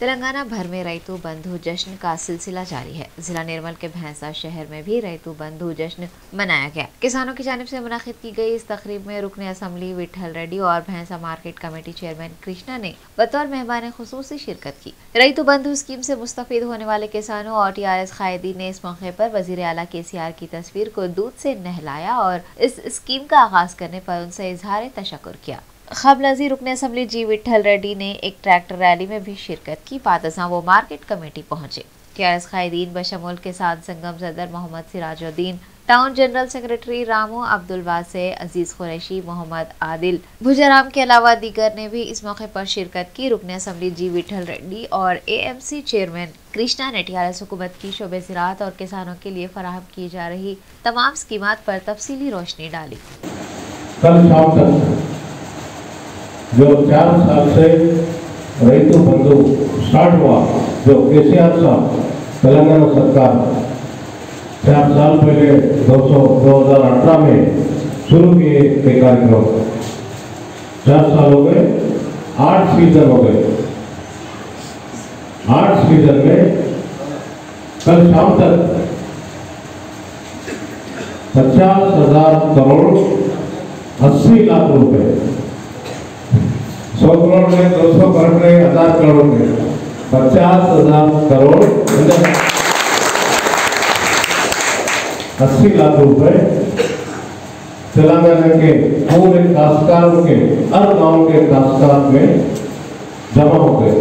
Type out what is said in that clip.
तेलंगाना भर में रैतु बंधु जश्न का सिलसिला जारी है। जिला निर्मल के भैंसा शहर में भी रैतु बंधु जश्न मनाया गया। किसानों की जानब से मुनद की गई इस तकरीब में रुकन असम्बली विठल रेड्डी और भैंसा मार्केट कमेटी चेयरमैन कृष्णा ने बतौर मेहमान खसूसी शिरकत की। रैतु बंधु स्कीम से मुस्तफ़ होने वाले किसानों और टी आर एस कायदी ने इस मौके पर वज़ीर अला के सी आर की तस्वीर को दूध से नहलाया और इस स्कीम का आगाज़ करने पर उनसे इजहार तशक्र किया। खबलजी रुकन असम्बली जी विठल रेड्डी ने एक ट्रैक्टर रैली में भी शिरकत की। पादसा वो मार्केट कमेटी पहुँचे। टीआरएस कायदीन बशमुल के साथ संगम सदर Mohammad Sirajuddin, town general secretary Ramu Abdul Wase, Aziz Qureshi, Mohammad Adil. Bhujram के अलावा दीगर ने भी इस मौके पर शिरकत की। रुकन असम्बली जी विठल रेड्डी और एएमसी चेयरमैन कृष्णा ने टीआरएस हुकूमत की शोबे ज़रात और किसानों के लिए फराहम की जा रही तमाम स्कीमत पर तफसीली रोशनी डाली। कल शाम तक जो चार साल से रईतु बंधु स्टार्ट हुआ जो के सी साहब तेलंगाना सरकार, चार साल पहले 200 2018 में शुरू किए ये कार्यक्रम। चार साल हो गए, आठ सीज़न हो गए। आठ सीज़न में कल शाम तक पचास हज़ार करोड़ अस्सी लाख रुपए सौ करोड़ में दो सौ करोड़ में, हज़ार करोड़ में, पचास हज़ार करोड़ अस्सी लाख रुपए। तेलंगाना के पूरे काश्तकारों के, हर गाँव के काश्तकार में जमा हो गए।